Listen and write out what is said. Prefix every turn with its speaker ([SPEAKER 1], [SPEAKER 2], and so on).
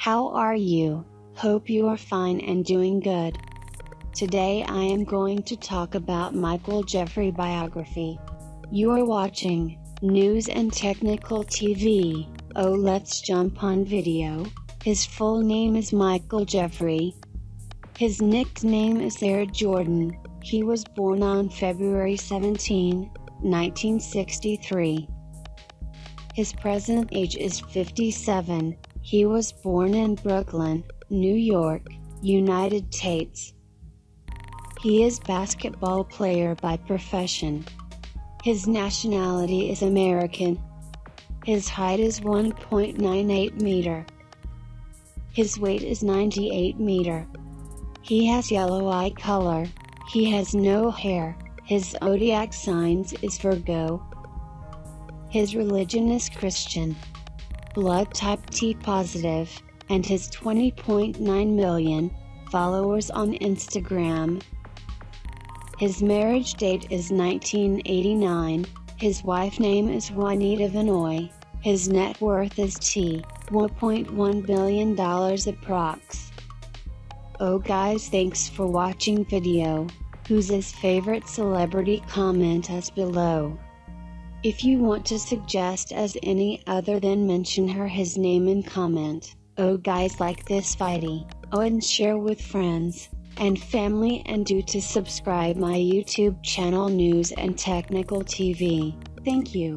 [SPEAKER 1] How are you? Hope you are fine and doing good. Today I am going to talk about Michael Jeffrey biography. You are watching News and Technical TV. Oh, let's jump on video. His full name is Michael Jeffrey. His nickname is Air Jordan. He was born on February 17, 1963. His present age is 57. He was born in Brooklyn, New York, United States. He is basketball player by profession. His nationality is American. His height is 1.98 meter. His weight is 98 meter. He has yellow eye color. He has no hair. His zodiac signs is Virgo. His religion is Christian blood type T positive, and his 20.9 million followers on Instagram. His marriage date is 1989, his wife name is Juanita Vanoy, his net worth is T, $1.1 billion approx. Oh guys thanks for watching video, who's his favorite celebrity comment us below. If you want to suggest as any other than mention her his name in comment, oh guys like this fighty, oh and share with friends, and family and do to subscribe my YouTube channel News and Technical TV. Thank you.